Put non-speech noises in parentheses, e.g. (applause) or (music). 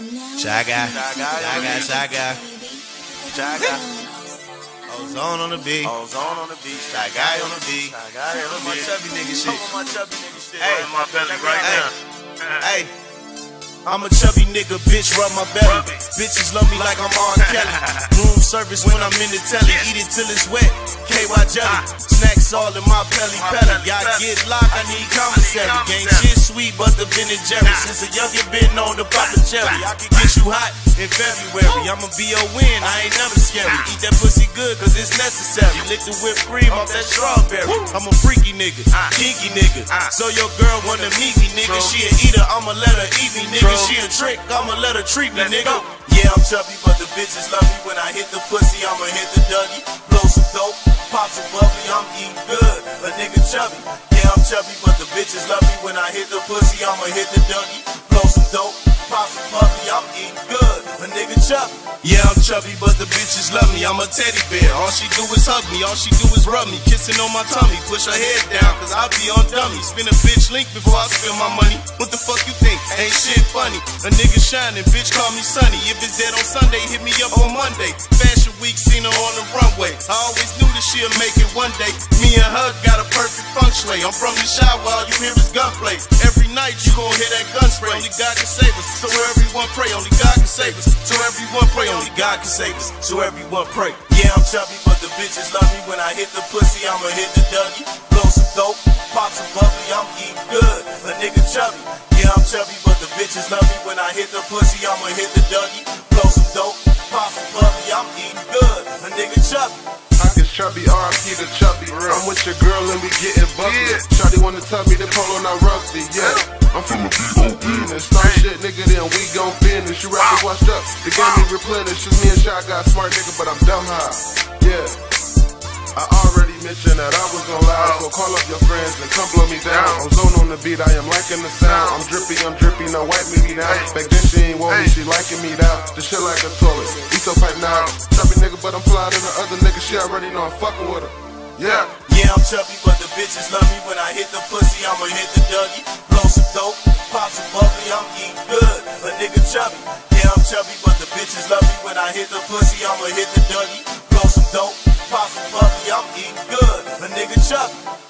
Chiguy. Shy guy, Chiguy. Shy guy. Ozone on the beat. Ozone on the beat. Chiguy on the beat. Chiguy on the my beat. chubby nigga shit. I'm on my chubby nigga shit. Hey, my belly right now. Hey. I'm a chubby nigga, bitch, rub my belly. Bitches love me like I'm R. Kelly. (laughs) Room service when I'm in the telly. Eat it till it's wet. KY jelly. Ah. Snacks all in my belly belly. Y'all get locked, I need commissary. Ain't shit sweet but the Ben and Jerry. Since a youngin' been on the Papa Cherry. I can get you hot in February. I'ma be a win, I ain't never scary. Eat that pussy good cause it's necessary. Lick the whipped cream off that strawberry. I'm a freaky nigga, Ah. kinky nigga. Ah. So your girl wanna meet me, nigga. She an eater, I'ma let her eat me, nigga. She a trick, I'ma let her treat me, nigga. Yeah, I'm chubby, but the bitches love me. When I hit the pussy, I'ma hit the Dougie. Blow some dope, pop some bubbly, I'm eating good. A nigga chubby. Yeah, I'm chubby, but the bitches love me. When I hit the pussy, I'ma hit the Dougie. Blow some dope, bubbly, I'm eating good. A nigga chubby. Yeah, I'm chubby, but the bitches love me. I'm a teddy bear. All she do is hug me. All she do is rub me. Kissing on my tummy. Push her head down, cause I be on dummy. Spin a bitch link before I spill my money. What the fuck you think? Ain't shit funny. A nigga shining, bitch call me sunny. If it's dead on Sunday, hit me up on Monday. Fashion week, seen her on the runway. I always knew that she'll make it one day. Me and her got a perfect shui. I'm from the shot while you hear his gunplay. Every night you gon' hear that gun spray. Only God can save us. So everyone pray, only God can save us. So everyone pray, only God can save us. So everyone pray. Yeah, I'm chubby, but the bitches love me. When I hit the pussy, I'ma hit the Dougie. Blow some dope, pop some bubbly, I'm eating good. A nigga chubby. Yeah, I'm chubby, but the bitches love me. When I hit the pussy, I'ma hit the Dougie. Blow some dope, pop some bubbly, I'm eating good. A nigga chubby. I Pockets chubby, RP the chubby. I'm with your girl and we getting bubbly. Yeah. Shawty wanna tell me the polo not rugby, yeah. I'm from the B.O.B. and start shit, nigga, then we gon' finish. You rappers washed up, the game me replenished. Just me and Shot got smart, nigga, but I'm dumb high. Yeah. I already mentioned that I was gon' lie, so call up your friends and come blow me down. I'm zone on the beat, I am liking the sound. I'm drippy, I'm drippy, no wipe me down. Back then she ain't want me, she liking me now. The shit like a toilet, eat so pipe now. Chubby nigga, but I'm fly than the other nigga, she already know I'm fucking with her. Yeah. Yeah, I'm chubby, but the bitches love me. When I hit the pussy, I'ma hit the Dougie. Blow some dope, pop some bubbly, I'm eating good. A nigga chubby. Yeah, I'm chubby, but the bitches love me. When I hit the pussy, I'ma hit the Dougie. Apostle Puffy, I'm eating good. The nigga Chuck.